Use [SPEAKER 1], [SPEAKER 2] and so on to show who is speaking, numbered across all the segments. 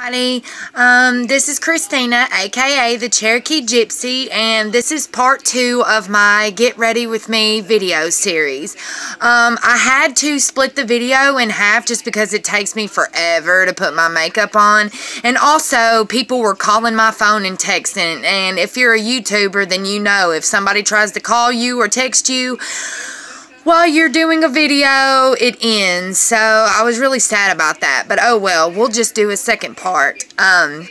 [SPEAKER 1] Howdy, um, this is Christina, aka the Cherokee Gypsy, and this is part two of my Get Ready With Me video series. Um, I had to split the video in half just because it takes me forever to put my makeup on, and also people were calling my phone and texting, and if you're a YouTuber, then you know if somebody tries to call you or text you, while you're doing a video, it ends. So I was really sad about that. But oh well, we'll just do a second part. Um,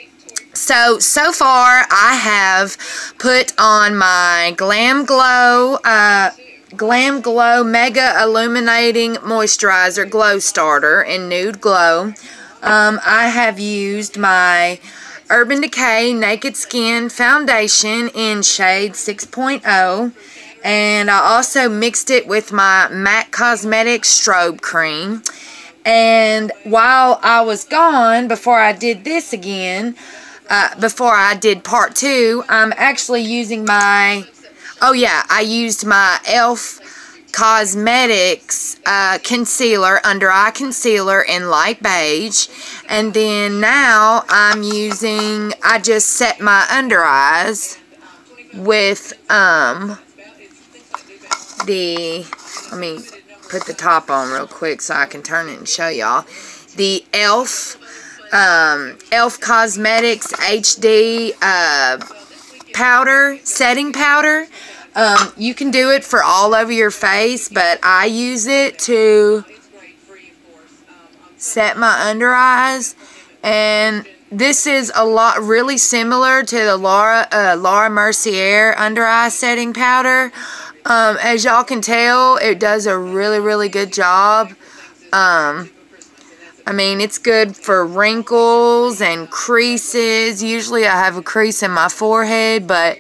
[SPEAKER 1] so, so far I have put on my Glam Glow, uh, Glam Glow Mega Illuminating Moisturizer Glow Starter in Nude Glow. Um, I have used my Urban Decay Naked Skin Foundation in shade 6.0 and I also mixed it with my MAC Cosmetics Strobe Cream. And while I was gone, before I did this again, uh, before I did part two, I'm actually using my, oh yeah, I used my e.l.f. Cosmetics uh, concealer, under eye concealer in light beige. And then now I'm using, I just set my under eyes with, um, the, let me put the top on real quick so I can turn it and show y'all. The e.l.f. Um, e.l.f. Cosmetics HD uh, powder, setting powder. Um, you can do it for all over your face, but I use it to set my under eyes. And this is a lot really similar to the Laura uh, Laura Mercier under eye setting powder. Um, as y'all can tell, it does a really, really good job. Um, I mean, it's good for wrinkles and creases. Usually I have a crease in my forehead, but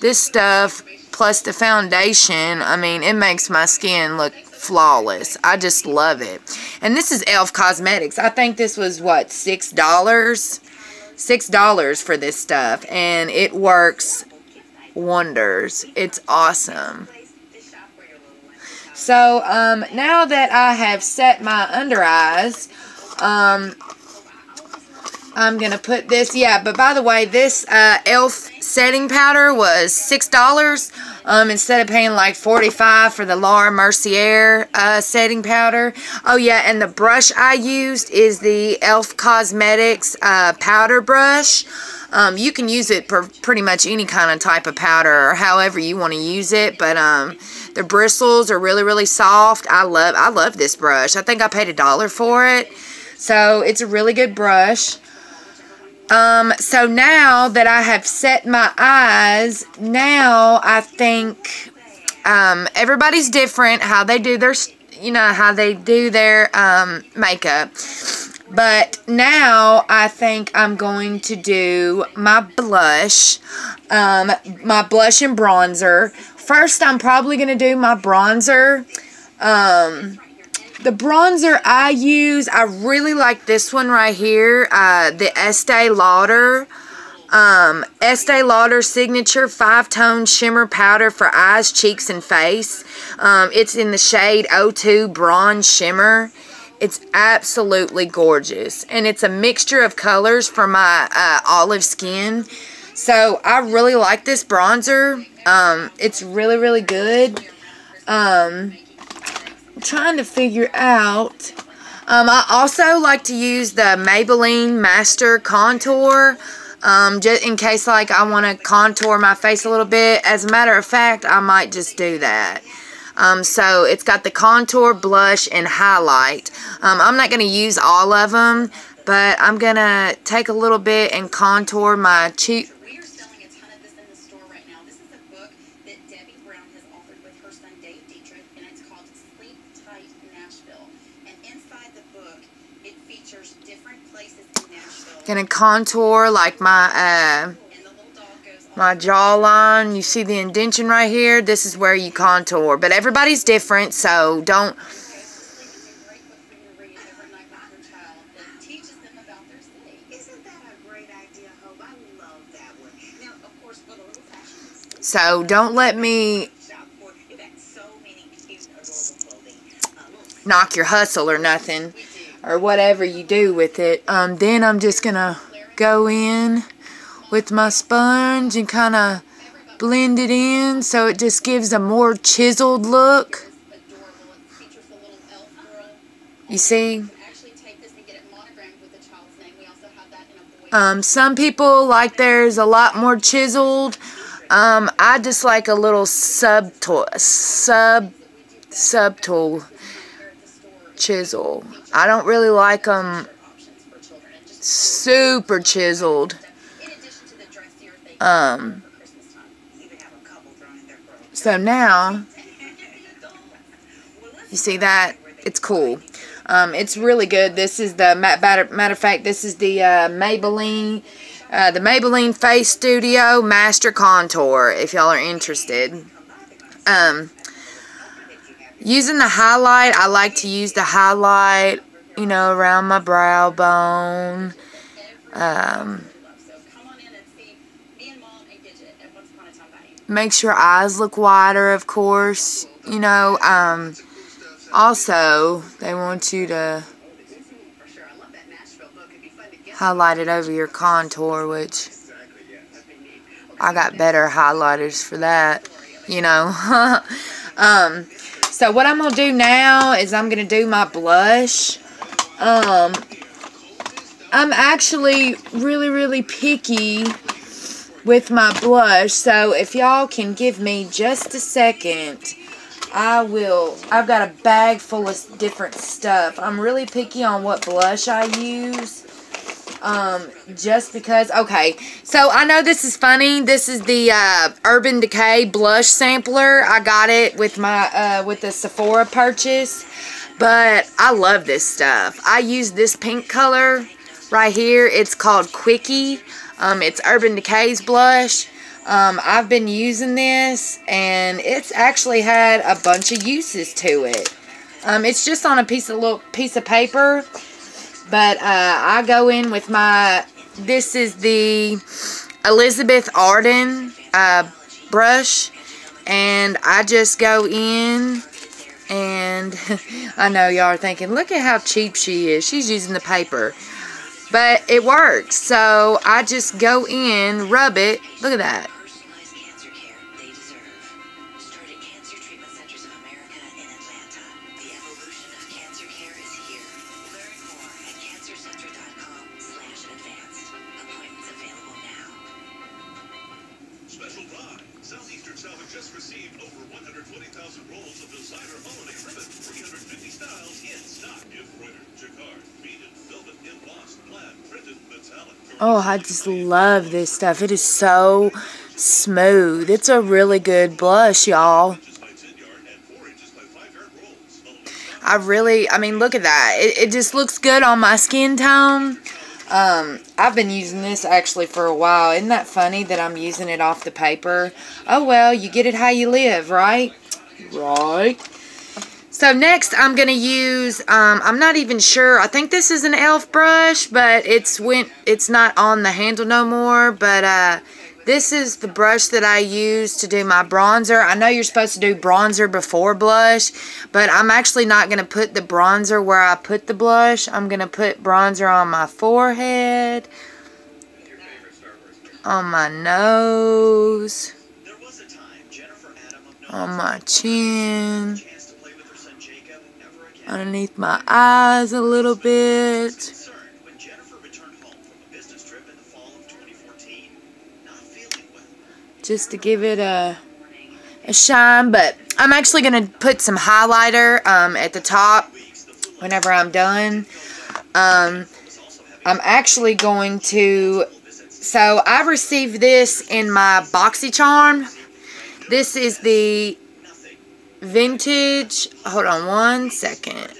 [SPEAKER 1] this stuff, plus the foundation, I mean, it makes my skin look flawless. I just love it. And this is e.l.f. Cosmetics. I think this was, what, $6? $6 for this stuff. And it works wonders. It's awesome. So, um, now that I have set my under eyes, um, I'm going to put this, yeah, but by the way, this uh, e.l.f. setting powder was $6 um, instead of paying like 45 for the Laura Mercier uh, setting powder. Oh, yeah, and the brush I used is the e.l.f. Cosmetics uh, powder brush. Um, you can use it for pretty much any kind of type of powder or however you want to use it, but um, the bristles are really, really soft. I love, I love this brush. I think I paid a dollar for it. So it's a really good brush. Um, so now that I have set my eyes, now I think um, everybody's different how they do their, you know, how they do their um, makeup. But now I think I'm going to do my blush, um, my blush and bronzer. First, I'm probably going to do my bronzer. Um, the bronzer I use, I really like this one right here, uh, the Estee Lauder. Um, Estee Lauder Signature 5-Tone Shimmer Powder for Eyes, Cheeks, and Face. Um, it's in the shade 02 Bronze Shimmer. It's absolutely gorgeous. And it's a mixture of colors for my uh, olive skin. So I really like this bronzer. Um, it's really, really good. Um, I'm trying to figure out. Um, I also like to use the Maybelline Master Contour. Um, just in case like I want to contour my face a little bit. As a matter of fact, I might just do that. Um, so it's got the contour, blush, and highlight. Um, I'm not going to use all of them, but I'm going to take a little bit and contour my cheek. Gonna contour like my uh, my jawline. You see the indention right here? This is where you contour. But everybody's different, so don't... So don't let me knock your hustle or nothing. Or whatever you do with it. Um, then I'm just going to go in with my sponge and kind of blend it in so it just gives a more chiseled look. You see? Um, some people like theirs a lot more chiseled. Um, I just like a little subtle, sub, subtle chisel. I don't really like them super chiseled. Um, so now, you see that? It's cool. Um, it's really good. This is the, matter, matter of fact, this is the uh, Maybelline, uh, the Maybelline Face Studio Master Contour, if y'all are interested. Um, using the highlight, I like to use the highlight, you know, around my brow bone. Um, makes your eyes look wider, of course. You know, um, also, they want you to highlight it over your contour, which I got better highlighters for that, you know. um, so what I'm going to do now is I'm going to do my blush. Um, I'm actually really, really picky with my blush. So if y'all can give me just a second, I will, I've got a bag full of different stuff. I'm really picky on what blush I use. Um, just because, okay, so I know this is funny. This is the, uh, Urban Decay blush sampler. I got it with my, uh, with the Sephora purchase. But I love this stuff. I use this pink color right here. It's called Quickie. Um, it's Urban Decay's blush. Um, I've been using this and it's actually had a bunch of uses to it. Um, it's just on a piece of little piece of paper, but uh, I go in with my. This is the Elizabeth Arden uh, brush, and I just go in and I know y'all are thinking, look at how cheap she is. She's using the paper. But it works. So I just go in, rub it. Look at that. Oh, I just love this stuff. It is so smooth. It's a really good blush, y'all. I really, I mean, look at that. It, it just looks good on my skin tone. Um, I've been using this actually for a while. Isn't that funny that I'm using it off the paper? Oh, well, you get it how you live, right? Right. So next I'm going to use, um, I'm not even sure, I think this is an e.l.f. brush, but it's went, it's not on the handle no more, but uh, this is the brush that I use to do my bronzer. I know you're supposed to do bronzer before blush, but I'm actually not going to put the bronzer where I put the blush. I'm going to put bronzer on my forehead, on my nose, on my chin underneath my eyes a little bit. Just to give it a, a shine, but I'm actually going to put some highlighter um, at the top whenever I'm done. Um, I'm actually going to, so I received this in my BoxyCharm. This is the vintage. Hold on one second.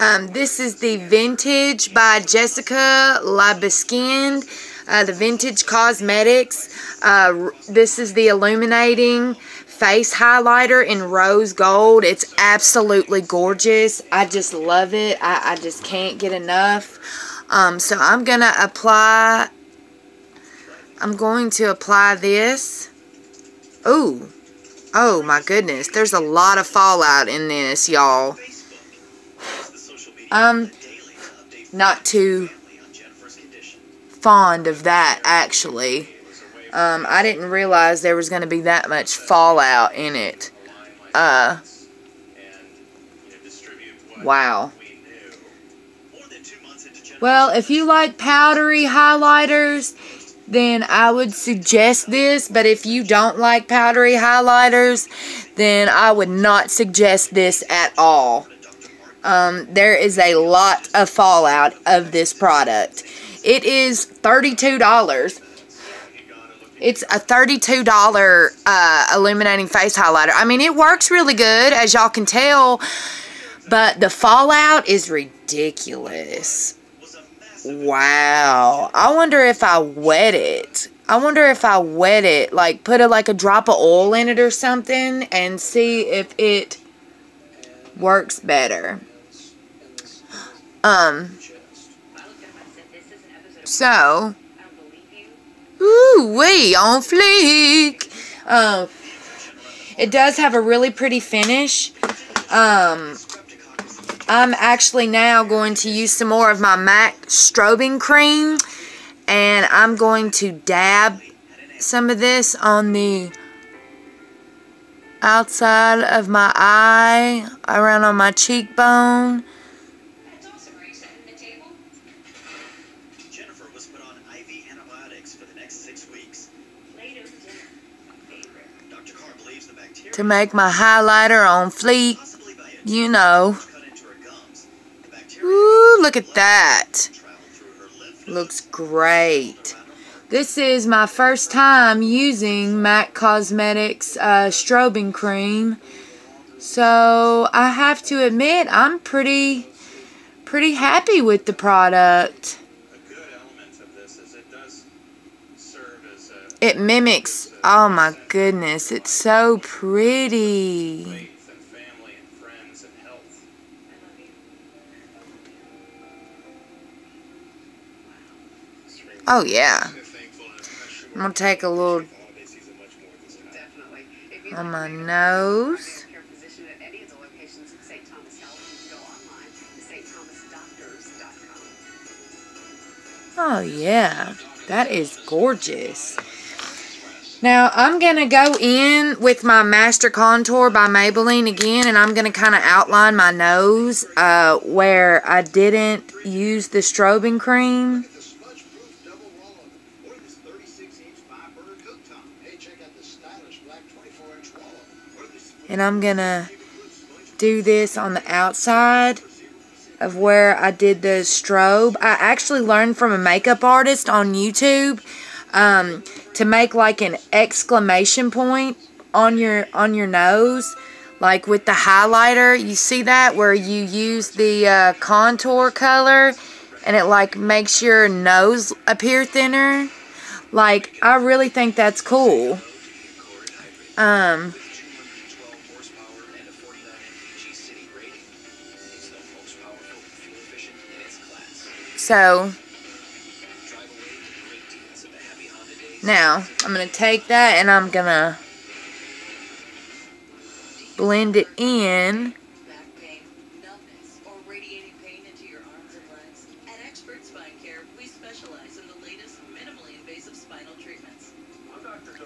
[SPEAKER 1] Um, this is the Vintage by Jessica Liebeskind. Uh, the Vintage Cosmetics. Uh, this is the Illuminating Face Highlighter in Rose Gold. It's absolutely gorgeous. I just love it. I, I just can't get enough. Um, so I'm going to apply, I'm going to apply this. Ooh. Oh my goodness, there's a lot of fallout in this, y'all. I'm not too fond of that, actually. Um, I didn't realize there was going to be that much fallout in it. Uh, wow. Well, if you like powdery highlighters, then I would suggest this. But if you don't like powdery highlighters, then I would not suggest this at all. Um, there is a lot of fallout of this product. It is $32. It's a $32 uh, illuminating face highlighter. I mean, it works really good, as y'all can tell, but the fallout is ridiculous. Wow. I wonder if I wet it. I wonder if I wet it, like put a, like a drop of oil in it or something and see if it works better. Um, so, ooh, wee, on fleek. Um, it does have a really pretty finish. Um, I'm actually now going to use some more of my MAC strobing cream. And I'm going to dab some of this on the outside of my eye, around on my cheekbone. To make my highlighter on fleek, you know. Ooh, look at that. Looks great. This is my first time using MAC Cosmetics uh, strobing cream. So I have to admit I'm pretty pretty happy with the product. It mimics, oh my goodness, it's so pretty. Oh, yeah. I'm going to take a little on my nose. Oh, yeah. That is gorgeous. Now, I'm going to go in with my Master Contour by Maybelline again, and I'm going to kind of outline my nose uh, where I didn't use the strobing cream. And I'm going to do this on the outside of where I did the strobe. I actually learned from a makeup artist on YouTube um, to make like an exclamation point on your on your nose like with the highlighter. You see that? Where you use the uh, contour color and it like makes your nose appear thinner? Like I really think that's cool um So, now, I'm going to take that and I'm going to blend it in.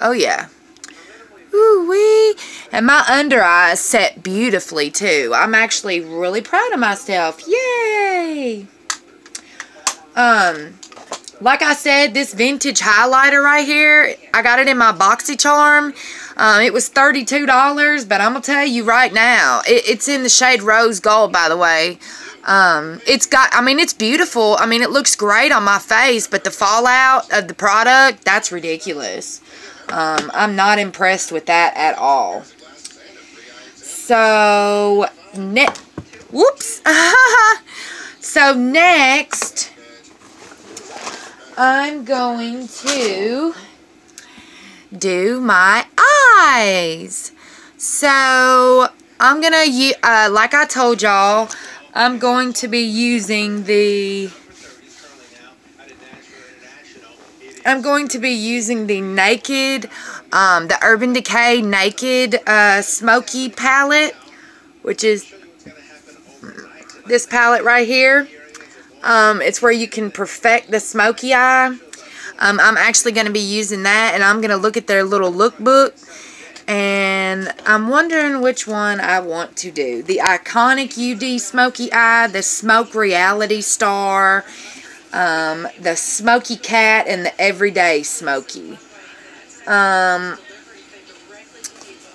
[SPEAKER 1] Oh yeah. Ooh wee. And my under eyes set beautifully too. I'm actually really proud of myself. Yay! Um, like I said, this vintage highlighter right here, I got it in my BoxyCharm. Um, it was $32, but I'm going to tell you right now, it, it's in the shade Rose Gold, by the way. Um, it's got, I mean, it's beautiful. I mean, it looks great on my face, but the fallout of the product, that's ridiculous. Um, I'm not impressed with that at all. So, ne whoops. so, next I'm going to do my eyes. So, I'm going to, uh, like I told y'all, I'm going to be using the I'm going to be using the Naked, um, the Urban Decay Naked uh, Smoky palette, which is this palette right here. Um, it's where you can perfect the smoky eye. Um, I'm actually going to be using that, and I'm going to look at their little lookbook. And I'm wondering which one I want to do. The Iconic UD Smoky Eye, the Smoke Reality Star, um, the Smoky Cat, and the Everyday Smoky. Um,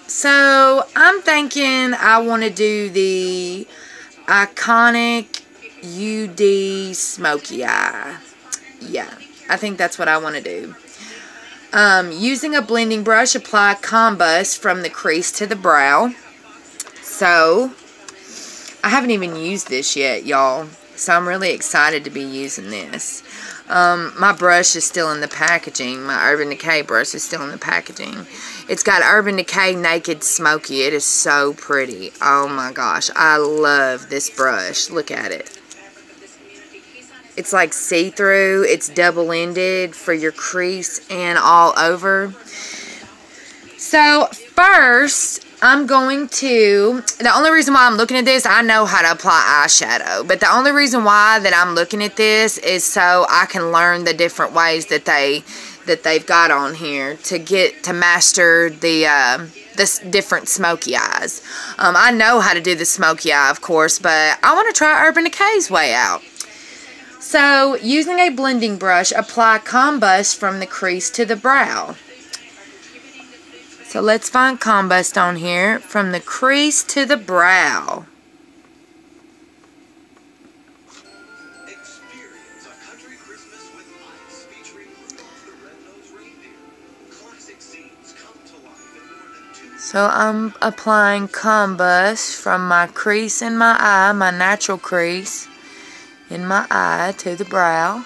[SPEAKER 1] so, I'm thinking I want to do the Iconic UD Smoky Eye. Yeah, I think that's what I want to do. Um, using a blending brush, apply Combust from the crease to the brow. So, I haven't even used this yet, y'all. So, I'm really excited to be using this. Um, my brush is still in the packaging. My Urban Decay brush is still in the packaging. It's got Urban Decay Naked Smoky. It is so pretty. Oh my gosh. I love this brush. Look at it. It's like see-through. It's double-ended for your crease and all over. So, first, I'm going to, the only reason why I'm looking at this, I know how to apply eyeshadow. But the only reason why that I'm looking at this is so I can learn the different ways that they, that they've got on here to get, to master the, uh, the different smoky eyes. Um, I know how to do the smoky eye, of course, but I want to try Urban Decay's way out. So, using a blending brush, apply Combust from the crease to the brow. So let's find Combust on here from the crease to the brow. So I'm applying Combust from my crease in my eye, my natural crease in my eye to the brow.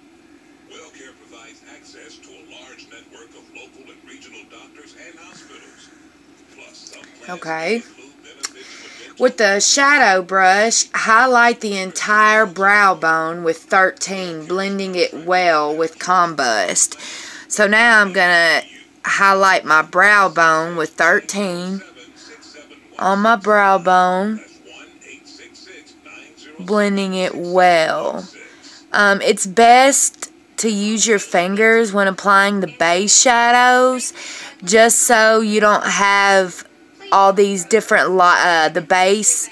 [SPEAKER 2] WellCare provides access to a large network of local and regional doctors and hospitals. Plus,
[SPEAKER 1] okay. With the shadow brush, highlight the entire brow bone with 13, blending it well with Combust. So now I'm going to highlight my brow bone with 13 on my brow bone blending it well. Um, it's best to use your fingers when applying the base shadows just so you don't have all these different uh, the base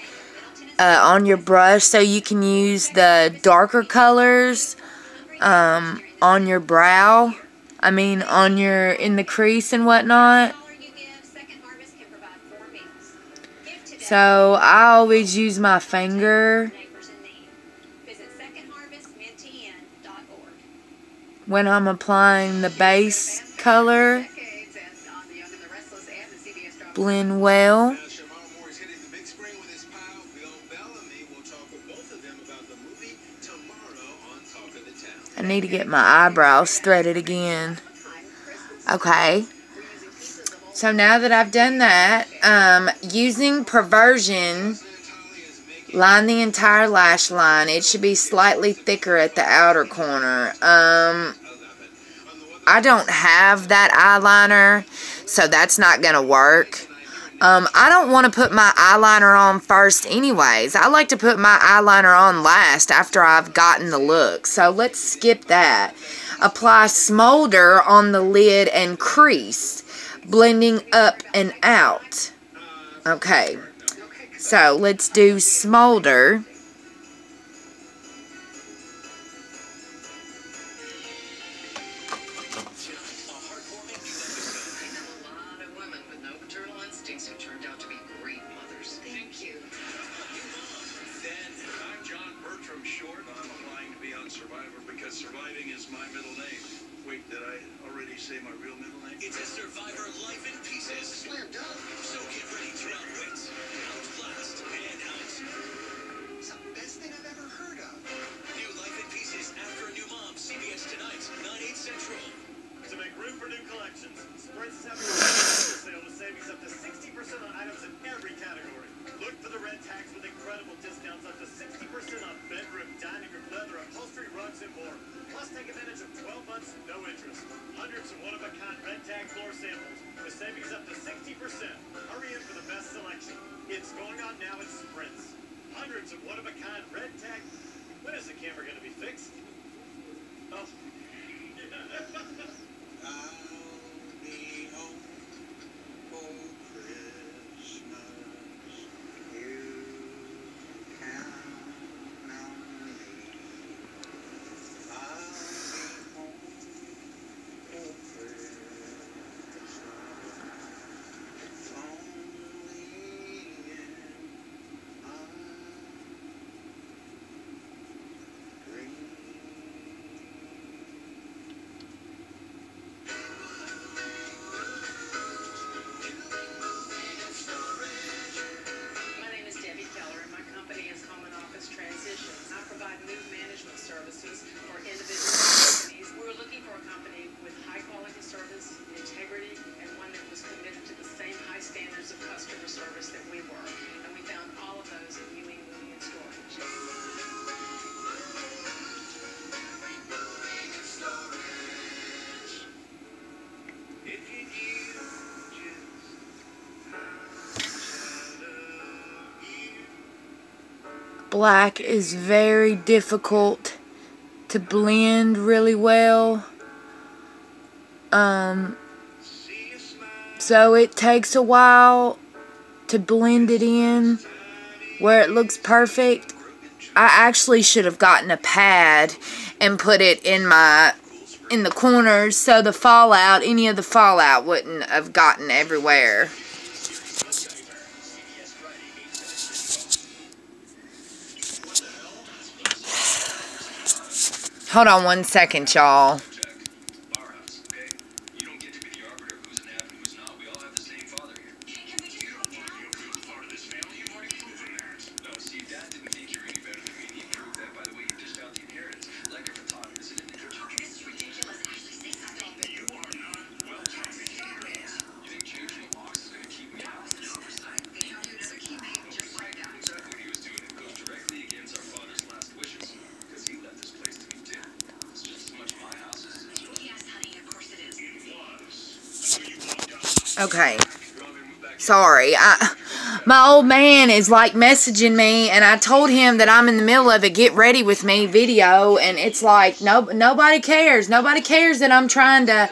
[SPEAKER 1] uh, on your brush. So you can use the darker colors um, on your brow I mean on your in the crease and whatnot. So I always use my finger when I'm applying the base color. Blend well. I need to get my eyebrows threaded again. Okay. So now that I've done that, um, using Perversion Line the entire lash line. It should be slightly thicker at the outer corner. Um, I don't have that eyeliner, so that's not going to work. Um, I don't want to put my eyeliner on first anyways. I like to put my eyeliner on last after I've gotten the look. So let's skip that. Apply smolder on the lid and crease, blending up and out. Okay. So let's do smolder.
[SPEAKER 3] service that we were. And we found all of those in Ewing Moving and Storage.
[SPEAKER 1] Black is very difficult to blend really well. Um, so it takes a while to blend it in where it looks perfect. I actually should have gotten a pad and put it in my in the corners so the fallout, any of the fallout wouldn't have gotten everywhere. Hold on one second, y'all.
[SPEAKER 4] Okay.
[SPEAKER 1] Sorry. I, my old man is like messaging me and I told him that I'm in the middle of a get ready with me video and it's like no nobody cares. Nobody cares that I'm trying to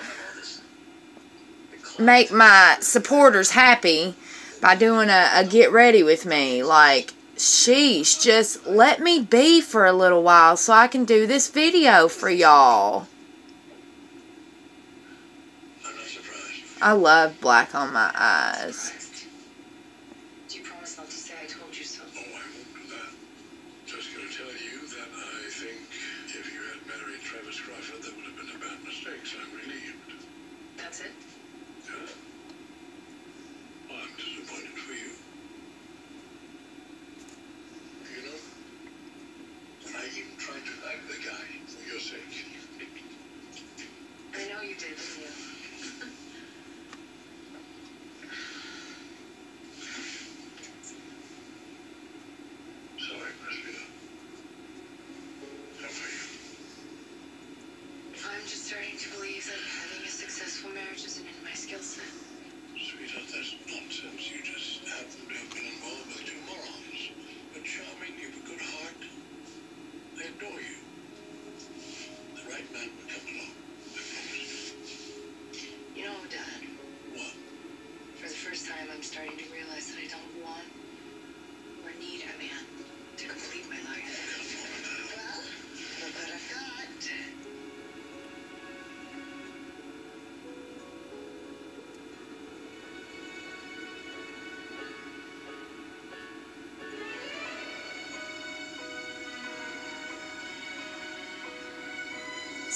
[SPEAKER 1] make my supporters happy by doing a, a get ready with me. Like sheesh, just let me be for a little while so I can do this video for y'all. I love black on my eyes.
[SPEAKER 3] skillset.
[SPEAKER 2] Sweetheart,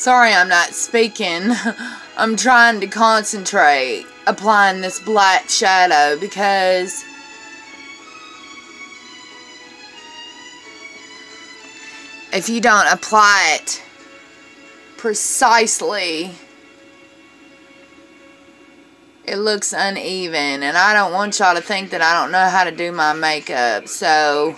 [SPEAKER 1] Sorry I'm not speaking. I'm trying to concentrate applying this black shadow because if you don't apply it precisely it looks uneven and I don't want y'all to think that I don't know how to do my makeup so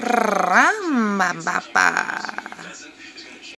[SPEAKER 4] make